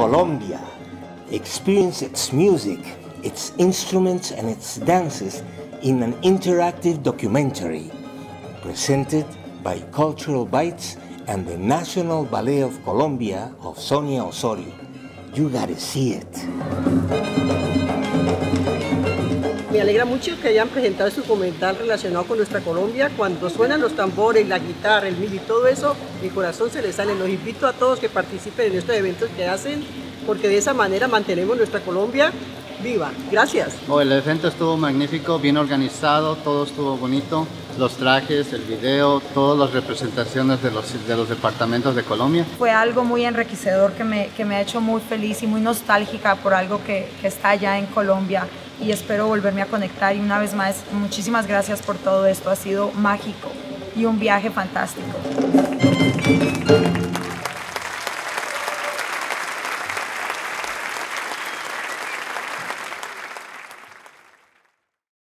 Colombia. Experience its music, its instruments, and its dances in an interactive documentary presented by Cultural Bites and the National Ballet of Colombia of Sonia Osorio. You gotta see it. Me alegra mucho que hayan presentado su documental relacionado con nuestra Colombia. Cuando suenan los tambores, la guitarra, el mili, todo eso, mi corazón se les sale. Los invito a todos que participen en estos eventos que hacen, porque de esa manera mantenemos nuestra Colombia viva. Gracias. Oh, el evento estuvo magnífico, bien organizado, todo estuvo bonito. Los trajes, el video, todas las representaciones de los, de los departamentos de Colombia. Fue algo muy enriquecedor que me, que me ha hecho muy feliz y muy nostálgica por algo que, que está allá en Colombia y espero volverme a conectar. Y una vez más, muchísimas gracias por todo esto. Ha sido mágico y un viaje fantástico.